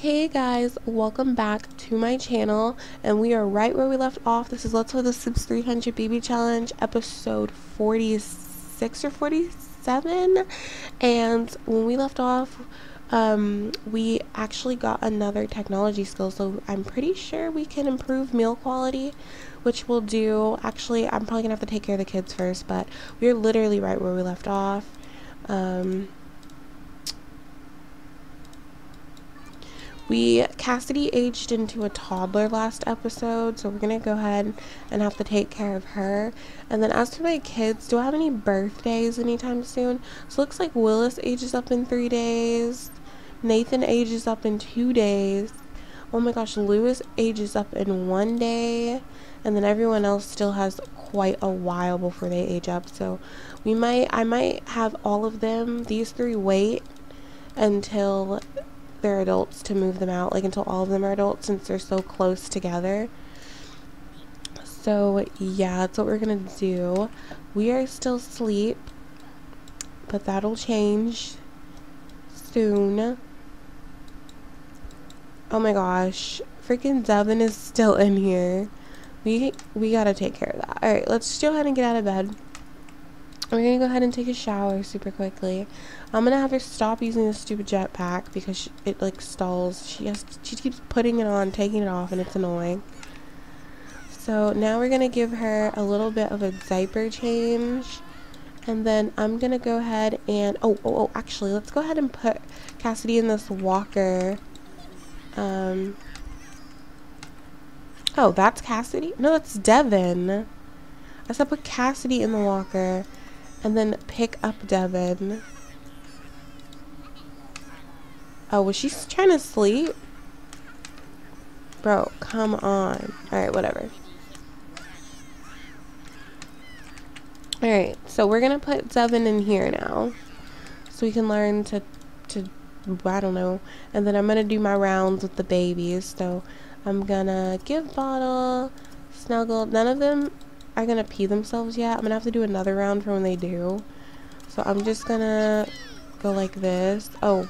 Hey guys, welcome back to my channel and we are right where we left off. This is Let's Play the Sims 300 Baby Challenge episode 46 or 47 and when we left off um, we actually got another technology skill so I'm pretty sure we can improve meal quality which we'll do. Actually, I'm probably gonna have to take care of the kids first but we're literally right where we left off. Um, We Cassidy aged into a toddler last episode, so we're gonna go ahead and have to take care of her. And then as for my kids, do I have any birthdays anytime soon? So looks like Willis ages up in three days. Nathan ages up in two days. Oh my gosh, Lewis ages up in one day. And then everyone else still has quite a while before they age up. So we might I might have all of them, these three wait until they're adults to move them out, like until all of them are adults since they're so close together. So yeah, that's what we're gonna do. We are still asleep, but that'll change soon. Oh my gosh, freaking Devin is still in here. We we gotta take care of that. All right, let's go ahead and get out of bed. We're gonna go ahead and take a shower super quickly. I'm gonna have her stop using this stupid jetpack because she, it like stalls. She has she keeps putting it on, taking it off, and it's annoying. So now we're gonna give her a little bit of a diaper change, and then I'm gonna go ahead and oh oh oh actually let's go ahead and put Cassidy in this walker. Um. Oh, that's Cassidy? No, that's Devin. I said put Cassidy in the walker and then pick up Devin. Oh, was she trying to sleep? Bro, come on. Alright, whatever. Alright, so we're gonna put Devin in here now. So we can learn to, to, I don't know. And then I'm gonna do my rounds with the babies. So I'm gonna give Bottle, Snuggle. None of them are gonna pee themselves yet. I'm gonna have to do another round for when they do. So I'm just gonna go like this. Oh,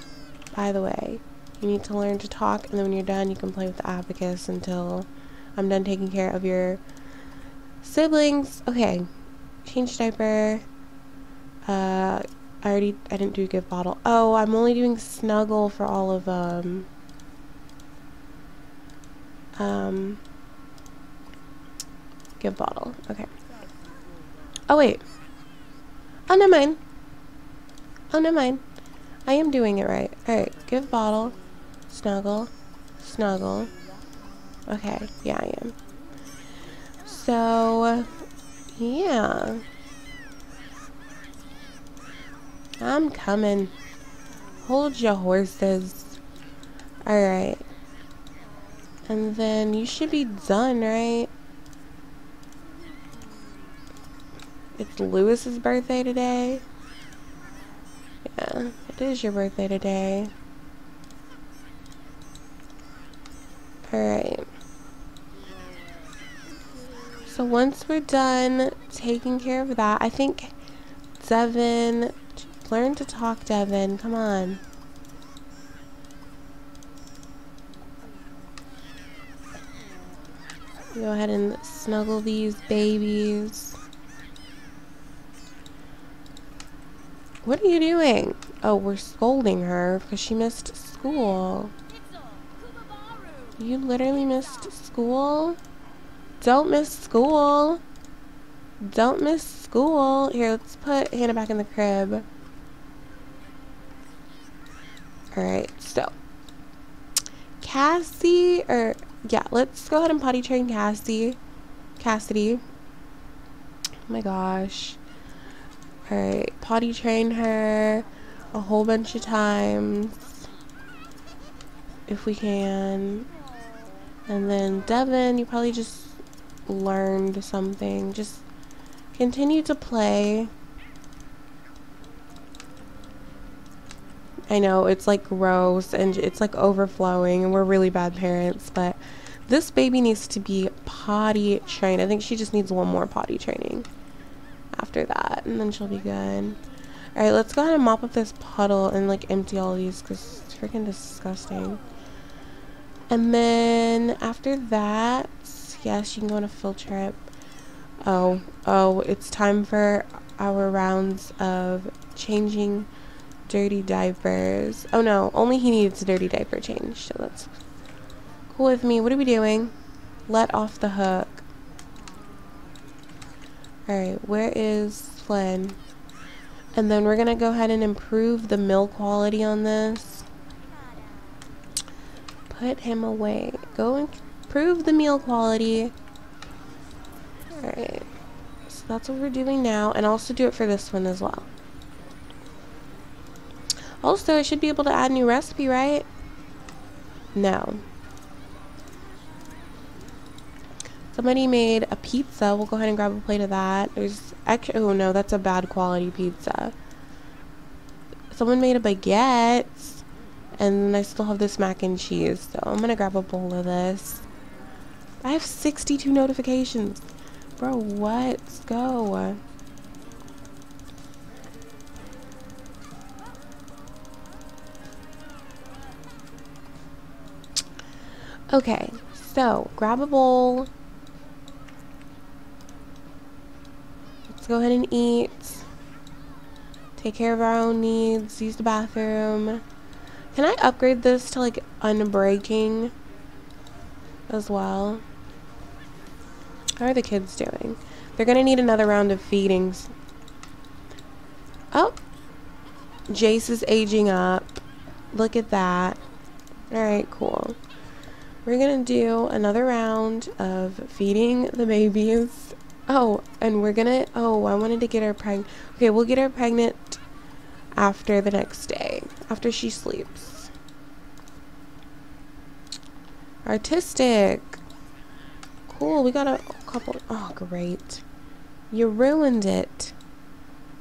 by the way, you need to learn to talk, and then when you're done, you can play with the abacus until I'm done taking care of your siblings. Okay, change diaper. Uh, I already, I didn't do give bottle. Oh, I'm only doing snuggle for all of them. Um, Give bottle. Okay. Oh, wait. Oh, never mind. Oh, never mind. I am doing it right. Alright. Give bottle. Snuggle. Snuggle. Okay. Yeah, I am. So, yeah. I'm coming. Hold your horses. Alright. And then you should be done, right? It's Lewis's birthday today. Yeah, it is your birthday today. Alright. So once we're done taking care of that, I think Devin, learn to talk, Devin. Come on. Go ahead and snuggle these babies. What are you doing? Oh, we're scolding her because she missed school. You literally missed school? Don't miss school. Don't miss school. Here, let's put Hannah back in the crib. Alright, so. Cassie, or, yeah, let's go ahead and potty train Cassie. Cassidy. Oh my gosh. Alright, potty train her a whole bunch of times if we can. And then Devin, you probably just learned something. Just continue to play. I know, it's like gross and it's like overflowing and we're really bad parents, but this baby needs to be potty trained. I think she just needs one more potty training after that, and then she'll be good. Alright, let's go ahead and mop up this puddle and like empty all these because it's freaking disgusting. And then after that, yes, you can go on a field trip. Oh, oh, it's time for our rounds of changing dirty diapers. Oh no, only he needs a dirty diaper change, so that's cool with me. What are we doing? Let off the hook. Alright, where is Flynn? And then we're going to go ahead and improve the milk quality on this. Put him away. Go and improve the meal quality. Alright. So that's what we're doing now. And also do it for this one as well. Also, I should be able to add new recipe, right? No. Somebody made a pizza. We'll go ahead and grab a plate of that. There's actually, oh no, that's a bad quality pizza. Someone made a baguette. And I still have this mac and cheese. So I'm going to grab a bowl of this. I have 62 notifications. Bro, what? Let's go. Okay, so grab a bowl. Go ahead and eat. Take care of our own needs. Use the bathroom. Can I upgrade this to like unbreaking as well? How are the kids doing? They're gonna need another round of feedings. Oh! Jace is aging up. Look at that. Alright, cool. We're gonna do another round of feeding the babies. Oh, and we're gonna, oh, I wanted to get her pregnant. Okay, we'll get her pregnant after the next day, after she sleeps. Artistic. Cool, we got a couple, oh, great. You ruined it.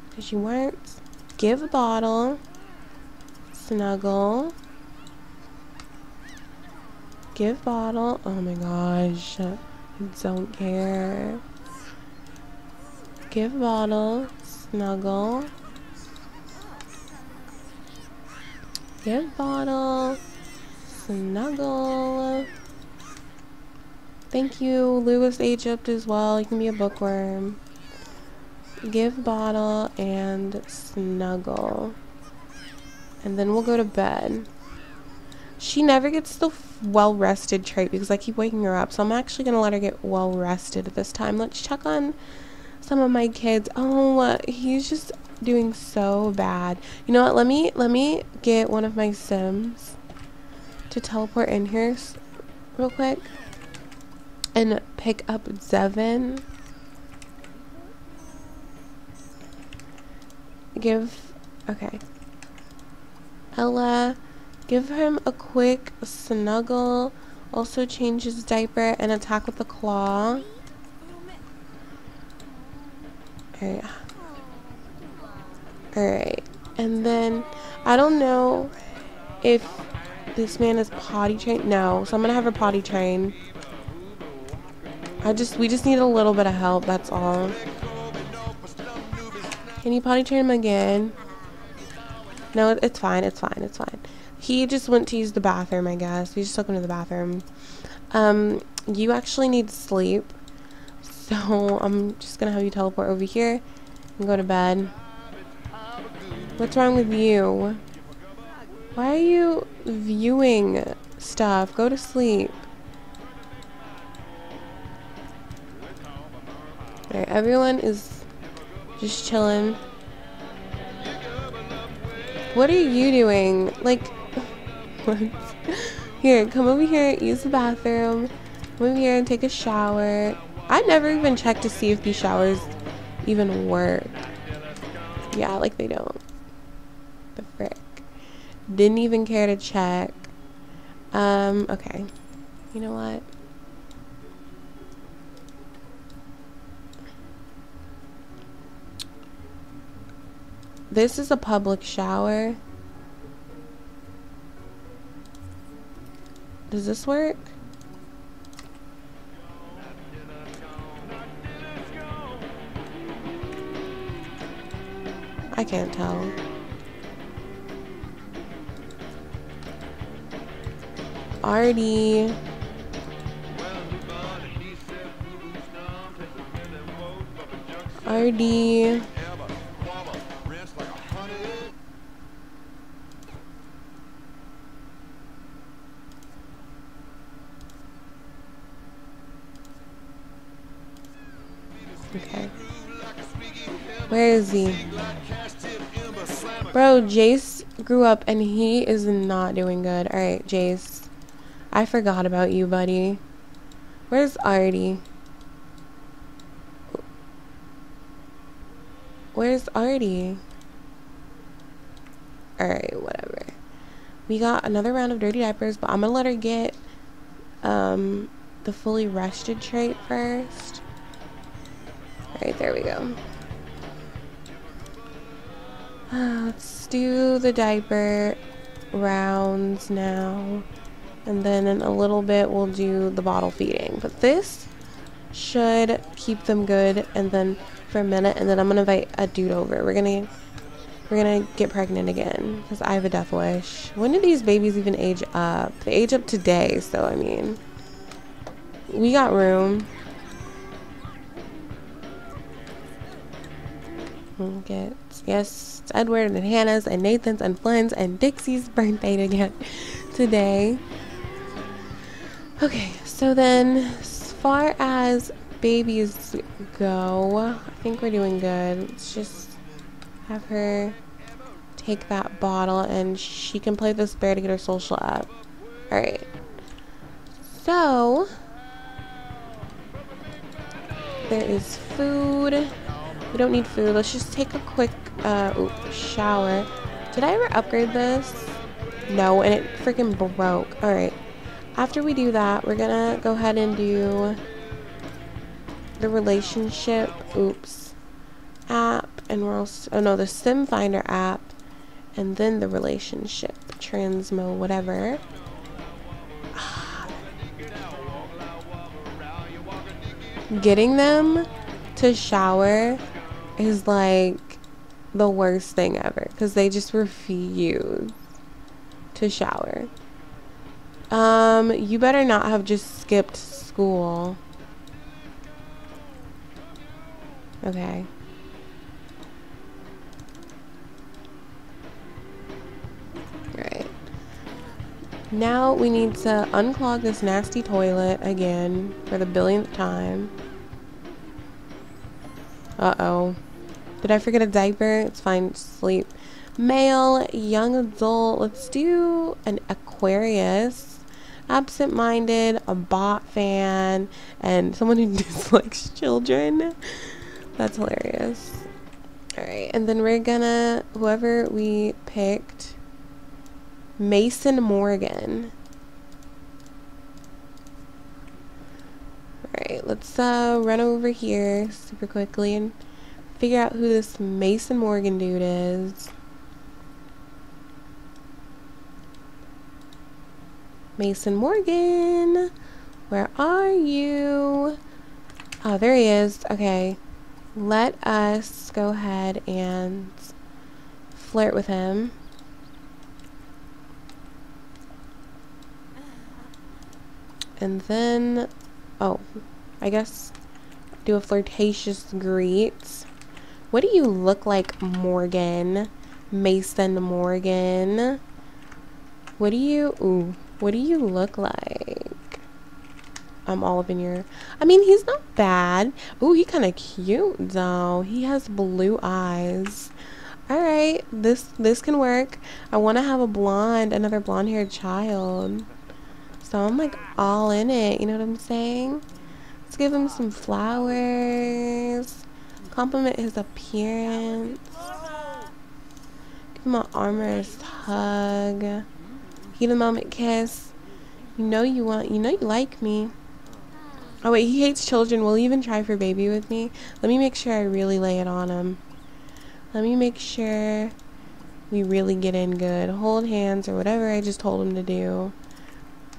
Because you weren't. Give a bottle. Snuggle. Give bottle. Oh my gosh. Don't care. Give bottle. Snuggle. Give bottle. Snuggle. Thank you, Lewis Egypt as well. You can be a bookworm. Give bottle and snuggle. And then we'll go to bed. She never gets the well rested trait because I keep waking her up. So I'm actually going to let her get well rested this time. Let's check on some of my kids. Oh, he's just doing so bad. You know what? Let me let me get one of my sims to teleport in here real quick and pick up Zevin. Give okay. Ella Give him a quick snuggle. Also change his diaper and attack with the claw. Alright. Alright. And then, I don't know if this man is potty trained. No, so I'm gonna have her potty train. I just, we just need a little bit of help, that's all. Can you potty train him again? No, it's fine, it's fine, it's fine. He just went to use the bathroom, I guess. He just took him to the bathroom. Um, you actually need sleep. So I'm just gonna have you teleport over here and go to bed. What's wrong with you? Why are you viewing stuff? Go to sleep. Alright, everyone is just chilling. What are you doing? Like, here, come over here, use the bathroom. Come over here and take a shower. I never even checked to see if these showers even work. Yeah, like they don't. The frick. Didn't even care to check. Um, okay. You know what? This is a public shower. Does this work? Can't tell. Artie. Artie. Okay. Where is he? Bro, Jace grew up and he is not doing good. Alright, Jace. I forgot about you, buddy. Where's Artie? Where's Artie? Alright, whatever. We got another round of dirty diapers, but I'm gonna let her get um, the fully rested trait first. Alright, there we go. Let's do the diaper rounds now. And then in a little bit we'll do the bottle feeding. But this should keep them good and then for a minute and then I'm gonna invite a dude over. We're gonna we're gonna get pregnant again because I have a death wish. When do these babies even age up? They age up today, so I mean we got room. Mm, get yes, Edward and Hannah's and Nathan's and Flynn's and Dixie's birthday again today. Okay, so then as far as babies go, I think we're doing good. Let's just have her take that bottle and she can play this bear to get her social up. Alright. So, there is food. We don't need food. Let's just take a quick uh, ooh, shower. Did I ever upgrade this? No, and it freaking broke. Alright. After we do that, we're gonna go ahead and do the relationship, oops, app, and we're also, oh no, the sim finder app, and then the relationship, transmo, whatever. Getting them to shower is like the worst thing ever because they just refuse to shower. Um, you better not have just skipped school. Okay. Right. Now we need to unclog this nasty toilet again for the billionth time. Uh-oh. Did I forget a diaper? It's fine. Sleep. Male, young adult. Let's do an Aquarius. Absent-minded, a bot fan, and someone who dislikes children. That's hilarious. Alright, and then we're gonna, whoever we picked, Mason Morgan. Alright, let's uh, run over here super quickly and figure out who this Mason Morgan dude is. Mason Morgan, where are you? Oh, there he is. Okay, let us go ahead and flirt with him. And then, oh, I guess do a flirtatious greet. What do you look like, Morgan? Mason Morgan. What do you, ooh, what do you look like? I'm all up in your, I mean, he's not bad. Ooh, he kind of cute, though. He has blue eyes. Alright, this, this can work. I want to have a blonde, another blonde-haired child. So I'm, like, all in it. You know what I'm saying? Let's give him some flowers. Compliment his appearance. Give him an amorous hug. Heat a moment kiss. You know you want, you know you like me. Oh wait, he hates children. Will even try for baby with me? Let me make sure I really lay it on him. Let me make sure we really get in good. Hold hands or whatever I just told him to do.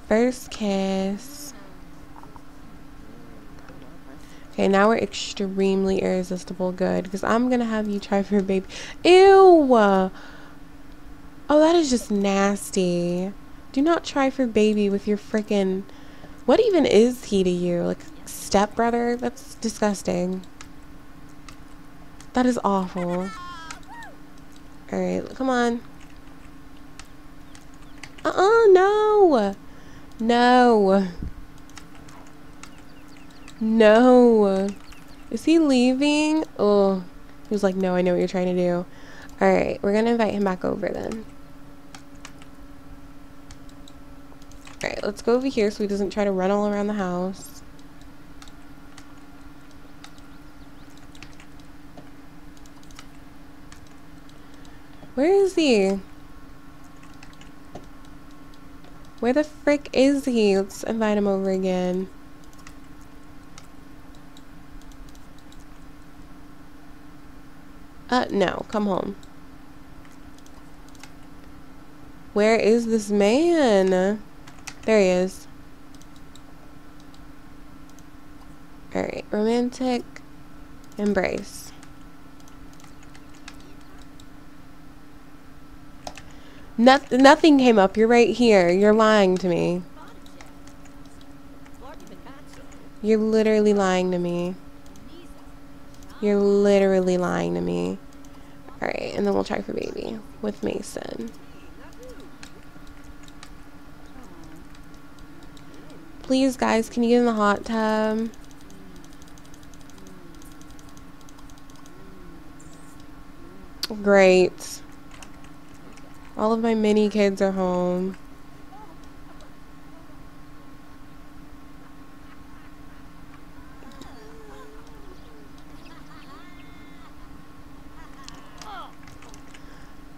First kiss. Okay, now we're extremely irresistible good. Because I'm going to have you try for a baby. Ew! Oh, that is just nasty. Do not try for baby with your freaking. What even is he to you? Like, stepbrother? That's disgusting. That is awful. Alright, come on. Uh-uh, no! No. No. Is he leaving? Oh. He was like, no, I know what you're trying to do. Alright, we're gonna invite him back over then. Alright, let's go over here so he doesn't try to run all around the house. Where is he? Where the frick is he? Let's invite him over again. Uh, no. Come home. Where is this man? There he is. Alright, romantic embrace. Noth nothing came up. You're right here. You're lying to me. You're literally lying to me. You're literally lying to me. Alright, and then we'll try for baby with Mason. Please, guys, can you get in the hot tub? Great. All of my mini kids are home.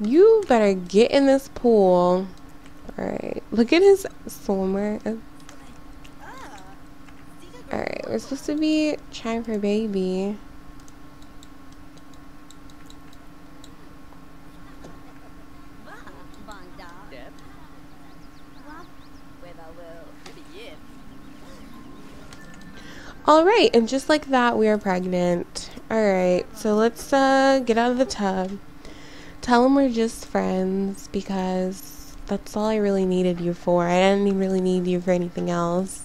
You better get in this pool. Alright. Look at his swimmer. Alright, we're supposed to be trying for baby. Alright, and just like that, we are pregnant. Alright, so let's uh, get out of the tub. Tell them we're just friends because that's all I really needed you for. I didn't really need you for anything else.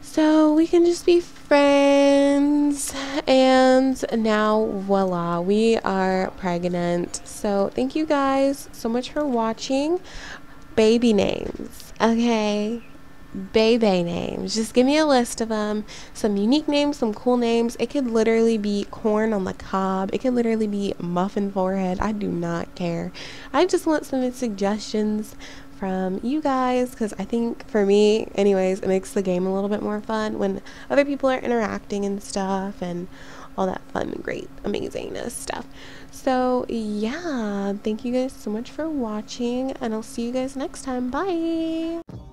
So we can just be friends. And now, voila, we are pregnant. So thank you guys so much for watching. Baby names, okay? Baby names. Just give me a list of them. Some unique names, some cool names. It could literally be corn on the cob. It could literally be muffin forehead. I do not care. I just want some suggestions from you guys because I think for me, anyways, it makes the game a little bit more fun when other people are interacting and stuff and all that fun, great, amazingness stuff. So, yeah, thank you guys so much for watching, and I'll see you guys next time. Bye!